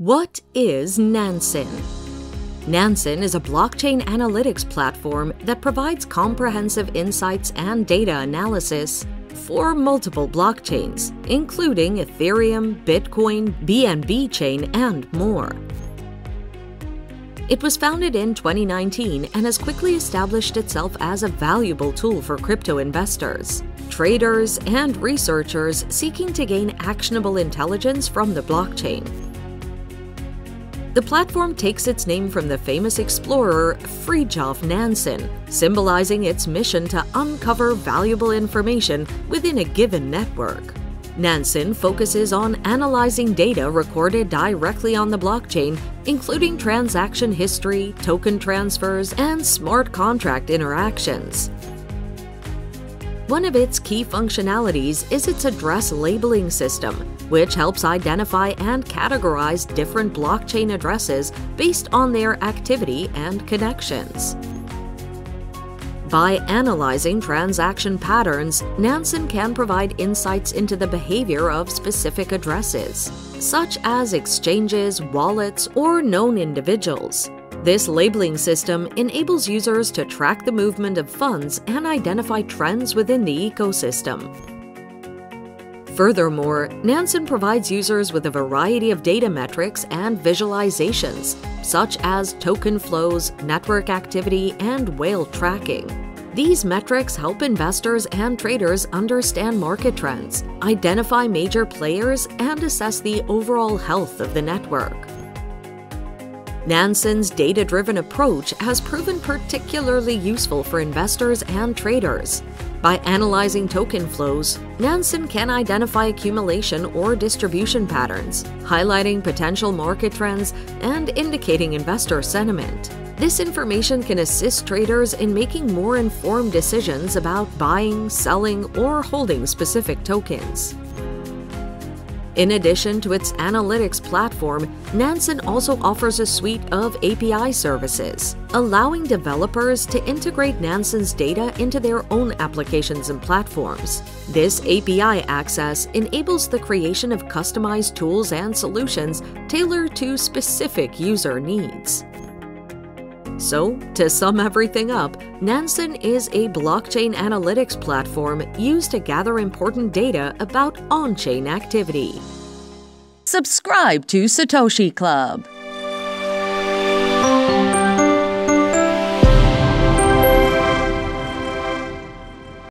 What is Nansen? Nansen is a blockchain analytics platform that provides comprehensive insights and data analysis for multiple blockchains, including Ethereum, Bitcoin, BNB chain, and more. It was founded in 2019 and has quickly established itself as a valuable tool for crypto investors, traders, and researchers seeking to gain actionable intelligence from the blockchain. The platform takes its name from the famous explorer Fridtjof Nansen, symbolizing its mission to uncover valuable information within a given network. Nansen focuses on analyzing data recorded directly on the blockchain, including transaction history, token transfers, and smart contract interactions. One of its key functionalities is its address labeling system, which helps identify and categorize different blockchain addresses based on their activity and connections. By analyzing transaction patterns, Nansen can provide insights into the behavior of specific addresses, such as exchanges, wallets, or known individuals. This labeling system enables users to track the movement of funds and identify trends within the ecosystem. Furthermore, Nansen provides users with a variety of data metrics and visualizations, such as token flows, network activity, and whale tracking. These metrics help investors and traders understand market trends, identify major players, and assess the overall health of the network. Nansen's data driven approach has proven particularly useful for investors and traders. By analyzing token flows, Nansen can identify accumulation or distribution patterns, highlighting potential market trends and indicating investor sentiment. This information can assist traders in making more informed decisions about buying, selling, or holding specific tokens. In addition to its analytics platform, Nansen also offers a suite of API services, allowing developers to integrate Nansen's data into their own applications and platforms. This API access enables the creation of customized tools and solutions tailored to specific user needs. So, to sum everything up, Nansen is a blockchain analytics platform used to gather important data about on chain activity. Subscribe to Satoshi Club.